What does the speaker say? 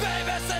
baby,